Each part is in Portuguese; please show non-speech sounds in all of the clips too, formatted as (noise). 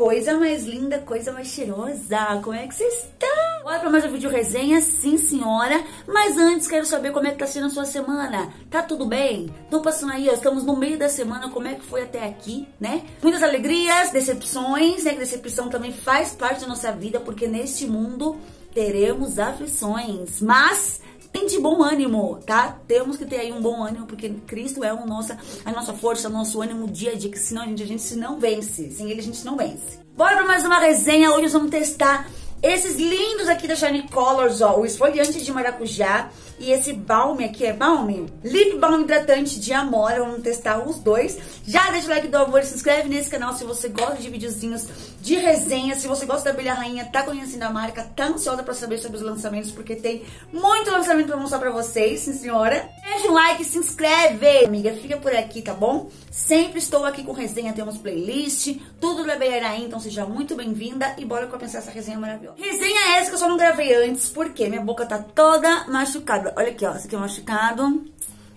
coisa mais linda, coisa mais cheirosa. Como é que vocês estão? Bora pra mais um vídeo resenha, sim senhora. Mas antes quero saber como é que tá sendo a sua semana. Tá tudo bem? Tô passando aí, ó, estamos no meio da semana, como é que foi até aqui, né? Muitas alegrias, decepções, né? Que decepção também faz parte da nossa vida, porque neste mundo teremos aflições. Mas tem de bom ânimo, tá? Temos que ter aí um bom ânimo, porque Cristo é nossa, a nossa força, o nosso ânimo dia a dia, que senão a gente, a gente não vence. Sem ele a gente não vence. Bora para mais uma resenha. Hoje nós vamos testar esses lindos aqui da Shine Colors, ó, o esfoliante de maracujá e esse balme aqui é balme? Lip Balm hidratante de amor, vamos testar os dois. Já deixa o like do amor, se inscreve nesse canal se você gosta de videozinhos de resenha, se você gosta da Abelha Rainha, tá conhecendo a marca, tá ansiosa pra saber sobre os lançamentos, porque tem muito lançamento pra mostrar pra vocês, sim senhora. Deixa um like, se inscreve, amiga, fica por aqui, tá bom? Sempre estou aqui com resenha, temos playlist, tudo da Abelha Rainha, então seja muito bem-vinda e bora começar essa resenha maravilhosa. Resenha essa que eu só não gravei antes, porque minha boca tá toda machucada. Olha aqui, ó. Esse aqui é machucado.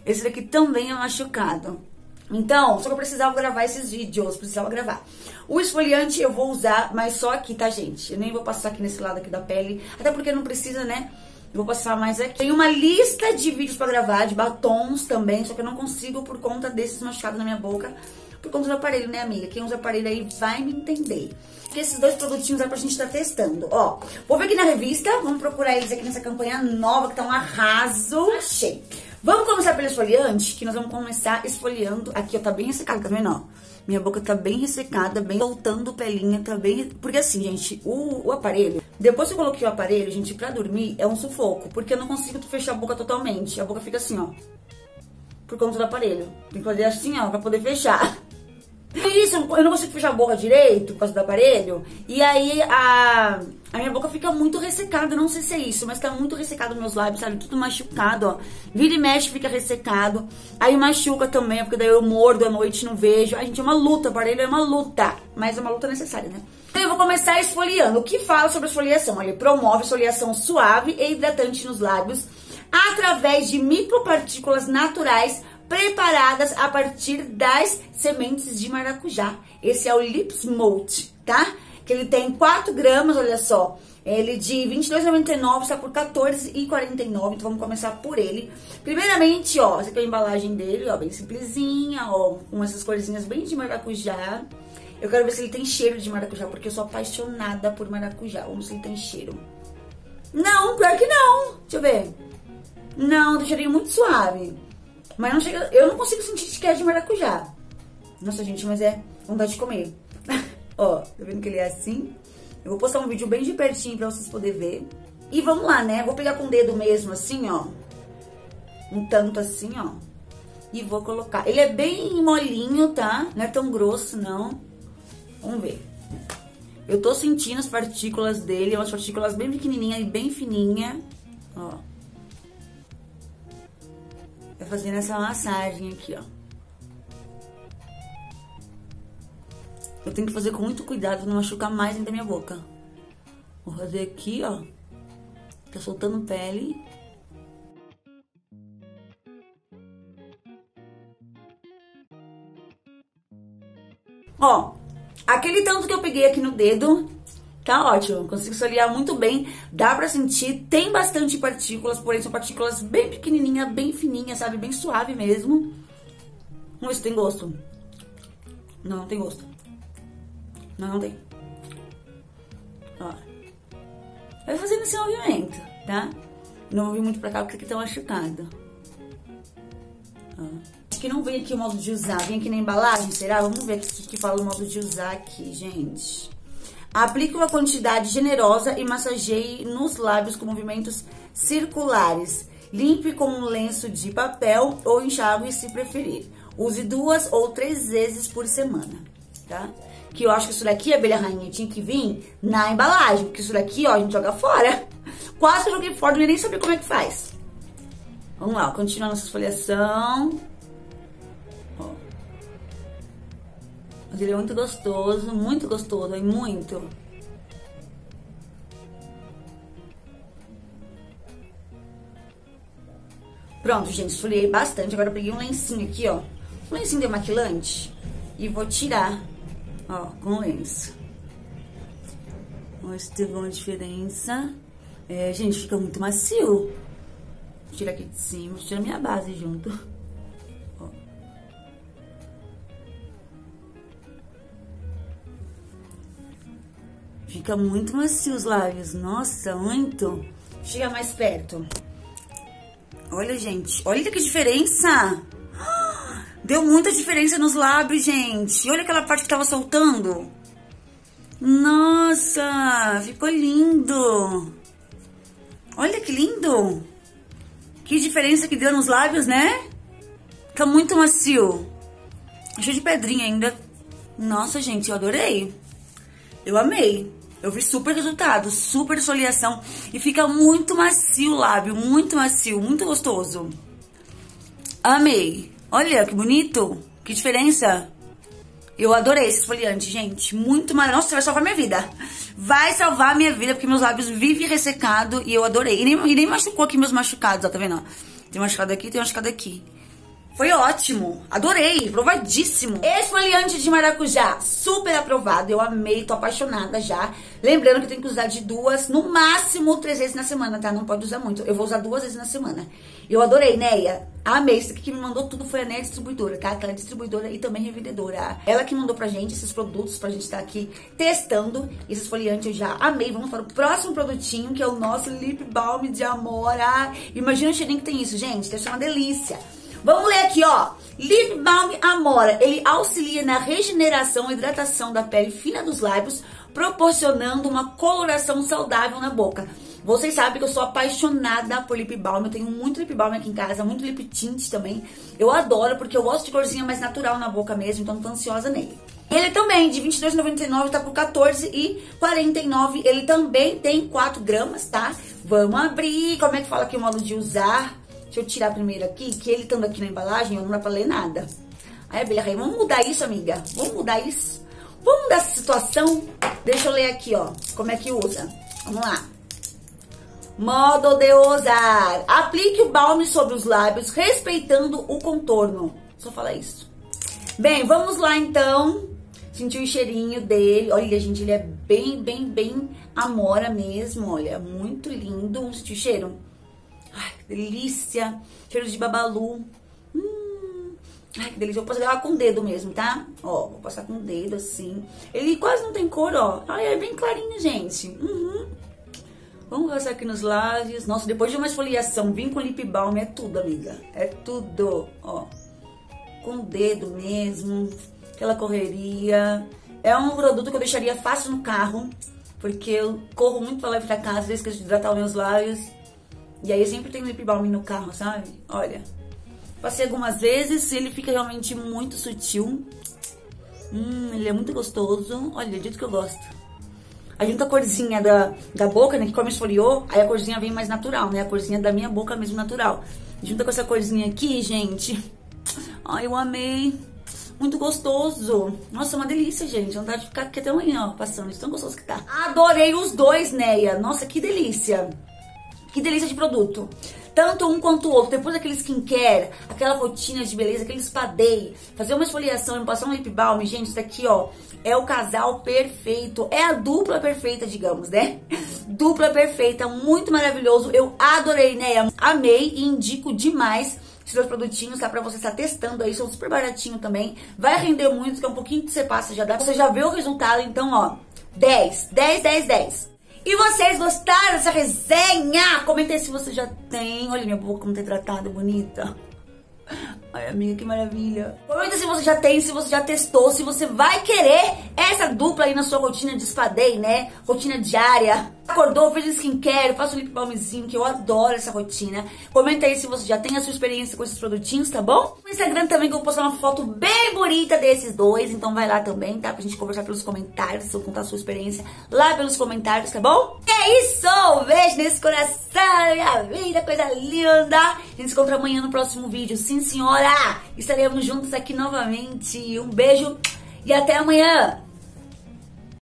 Esse daqui também é machucado. Então, só que eu precisava gravar esses vídeos, precisava gravar. O esfoliante eu vou usar, mas só aqui, tá, gente? Eu nem vou passar aqui nesse lado aqui da pele, até porque não precisa, né? Vou passar mais aqui. Tem uma lista de vídeos pra gravar, de batons também, só que eu não consigo por conta desses machucados na minha boca, por conta do aparelho, né, amiga? Quem usa aparelho aí vai me entender. E esses dois produtinhos é pra gente estar tá testando. Ó, vou ver aqui na revista, vamos procurar eles aqui nessa campanha nova, que tá um arraso. Achei. Vamos começar pelo esfoliante, que nós vamos começar esfoliando. Aqui, ó, tá bem ressecado, tá vendo, ó? Minha boca tá bem ressecada, bem soltando pelinha, tá bem... Porque assim, gente, o, o aparelho... Depois que eu coloquei o aparelho, gente, pra dormir é um sufoco. Porque eu não consigo fechar a boca totalmente. A boca fica assim, ó. Por conta do aparelho. Tem que fazer assim, ó, pra poder fechar. Isso, eu não consigo fechar a boca direito por causa do aparelho. E aí a, a minha boca fica muito ressecada. Não sei se é isso, mas tá muito ressecado meus lábios, sabe? Tudo machucado, ó. Vira e mexe, fica ressecado. Aí machuca também, porque daí eu mordo à noite, não vejo. A gente, é uma luta, o aparelho é uma luta. Mas é uma luta necessária, né? Então eu vou começar esfoliando. O que fala sobre esfoliação? Ele promove esfoliação suave e hidratante nos lábios através de micropartículas naturais preparadas a partir das sementes de maracujá. Esse é o Lips Molt, tá? Que ele tem 4 gramas, olha só. Ele de R$22,99 está por R$14,49, então vamos começar por ele. Primeiramente, ó, essa aqui é a embalagem dele, ó, bem simplesinha, ó, com essas corzinhas bem de maracujá. Eu quero ver se ele tem cheiro de maracujá, porque eu sou apaixonada por maracujá. Vamos ver se ele tem cheiro. Não, pior que não. Deixa eu ver. Não, tem cheirinho muito suave. Mas não chega. Eu não consigo sentir que é de maracujá. Nossa, gente, mas é vontade de comer. (laughs) Ó, tá vendo que ele é assim? Eu vou postar um vídeo bem de pertinho pra vocês poderem ver. E vamos lá, né? Vou pegar com o dedo mesmo, assim, ó. Um tanto assim, ó. E vou colocar. Ele é bem molinho, tá? Não é tão grosso, não. Vamos ver. Eu tô sentindo as partículas dele, umas partículas bem pequenininhas e bem fininha. Ó. Fazendo essa massagem aqui, ó. Eu tenho que fazer com muito cuidado pra não machucar mais ainda minha boca. Vou fazer aqui, ó. Tá soltando pele. Ó, aquele tanto que eu peguei aqui no dedo, Tá ótimo, consigo esfoliar muito bem, dá pra sentir, tem bastante partículas, porém são partículas bem pequenininhas, bem fininhas, sabe, bem suave mesmo. Vamos ver se tem gosto. Não, não tem gosto. Não, não tem. Ó. Vai fazendo esse movimento, tá? Não vou vir muito pra cá porque aqui tá machucado. Ó. Que não vem aqui o modo de usar, vem aqui na embalagem, será? Vamos ver o que fala o modo de usar aqui, gente. Aplique uma quantidade generosa e massageie nos lábios com movimentos circulares. Limpe com um lenço de papel ou enxágue se preferir. Use duas ou três vezes por semana, tá? Que eu acho que isso daqui, abelha rainha, tinha que vir na embalagem, porque isso daqui, ó, a gente joga fora. (laughs) Quase joguei fora, não ia nem saber como é que faz. Vamos lá, continua nossa esfoliação. Ele é muito gostoso, muito gostoso, é muito. Pronto, gente, esfoliei bastante. Agora eu peguei um lencinho aqui, ó. Um lencinho demaquilante. E vou tirar, ó, com lenço. Se teve uma diferença. É, gente, fica muito macio. Vou tirar aqui de cima, vou tirar minha base junto. Fica muito macio os lábios. Nossa, muito. Chega mais perto. Olha, gente. Olha que diferença. (gasps) Deu muita diferença nos lábios, gente. Olha aquela parte que tava soltando. Nossa, ficou lindo. Olha que lindo. Que diferença que deu nos lábios, né? Tá muito macio. Cheio de pedrinha ainda. Nossa, gente, eu adorei. Eu amei. Eu vi super resultado, super esfoliação. E fica muito macio o lábio, muito macio, muito gostoso. Amei. Olha que bonito. Que diferença. Eu adorei esse esfoliante, gente. Muito maravilhoso. Nossa, vai salvar minha vida. Vai salvar minha vida, porque meus lábios vivem ressecado e eu adorei. E nem, e nem machucou aqui meus machucados, ó, tá vendo? Tem machucado aqui, tem machucado aqui. Foi ótimo, adorei, provadíssimo. Esfoliante de maracujá, super aprovado, eu amei, tô apaixonada já. Lembrando que tem que usar de duas, no máximo três vezes na semana, tá? Não pode usar muito, eu vou usar duas vezes na semana. Eu adorei, Neia, amei, isso aqui que me mandou tudo foi a Neia Distribuidora, tá? Aquela distribuidora e também revendedora. Ela que mandou pra gente esses produtos, pra gente estar tá aqui testando. Esse esfoliante eu já amei, vamos para o próximo produtinho, que é o nosso Lip Balm de Amora. Imagina o cheirinho que tem isso, gente, ser uma delícia. Vamos ler aqui, ó. Lip Balm Amora, ele auxilia na regeneração e hidratação da pele fina dos lábios, proporcionando uma coloração saudável na boca. Vocês sabem que eu sou apaixonada por lip balm, eu tenho muito lip balm aqui em casa, muito lip tint também. Eu adoro porque eu gosto de corzinha mais natural na boca mesmo, então tô ansiosa nele. Ele também, de R$22,99 tá por R$14,49. Ele também tem 4 gramas, tá? Vamos abrir. Como é que fala aqui o modo de usar? Deixa eu tirar primeiro aqui, que ele estando aqui na embalagem, não dá pra ler nada. Aí a Bela vamos mudar isso, amiga? Vamos mudar isso? Vamos mudar essa situação? Deixa eu ler aqui, ó, como é que usa. Vamos lá. Modo de usar. Aplique o balme sobre os lábios, respeitando o contorno. Só falar isso. Bem, vamos lá então. Sentir o cheirinho dele. Olha, gente, ele é bem, bem, bem amora mesmo. Olha, muito lindo. Sentiu o cheiro? Ai, que delícia. Cheiro de babalu. Hum. Ai, que delícia. Vou passar com o dedo mesmo, tá? Ó, vou passar com o dedo assim. Ele quase não tem cor, ó. Ai, é bem clarinho, gente. Uhum. Vamos passar aqui nos lábios. Nossa, depois de uma esfoliação, vim com lip balm, é tudo, amiga. É tudo, ó. Com o dedo mesmo. Aquela correria. É um produto que eu deixaria fácil no carro. Porque eu corro muito pra lá e pra casa, esqueço de hidratar os meus lábios. E aí eu sempre tenho lip balm no carro, sabe? Olha. Passei algumas vezes, ele fica realmente muito sutil. Hum, ele é muito gostoso. Olha, do jeito que eu gosto. Aí junto a corzinha da, da boca, né, que como esfoliou, aí a corzinha vem mais natural, né? A corzinha da minha boca mesmo natural. Junta com essa corzinha aqui, gente. Ai, eu amei. Muito gostoso. Nossa, uma delícia, gente. Vontade de ficar aqui até amanhã, ó, passando. Isso tão gostoso que tá. Adorei os dois, Neia. Nossa, que delícia. Que delícia de produto. Tanto um quanto o outro. Depois daquele skincare, aquela rotina de beleza, aquele spa day, fazer uma esfoliação e passar um lip balm, gente, isso daqui, ó, é o casal perfeito. É a dupla perfeita, digamos, né? (laughs) Dupla perfeita, muito maravilhoso. Eu adorei, né? Amei e indico demais esses dois produtinhos, tá? Pra você estar testando aí, são super baratinho também. Vai render muito, que é um pouquinho que você passa, já dá. Você já vê o resultado, então, ó, 10, 10, 10, 10. E vocês gostaram dessa resenha? Comenta aí se você já tem. Olha minha boca como tá tratada, bonita. Ai, amiga, que maravilha. Comenta se você já tem, se você já testou, se você vai querer essa dupla aí na sua rotina de espadei, né? Rotina diária. Acordou, fez skincare, faça o lip balmzinho, que eu adoro essa rotina. Comenta aí se você já tem a sua experiência com esses produtinhos, tá bom? No Instagram também que eu vou postar uma foto bem bonita desses dois, então vai lá também, tá? Pra gente conversar pelos comentários, se eu contar a sua experiência lá pelos comentários, tá bom? É isso! Beijo nesse coração, minha vida, coisa linda! A gente se encontra amanhã no próximo vídeo, sim senhora! Estaremos juntos aqui novamente. Um beijo e até amanhã!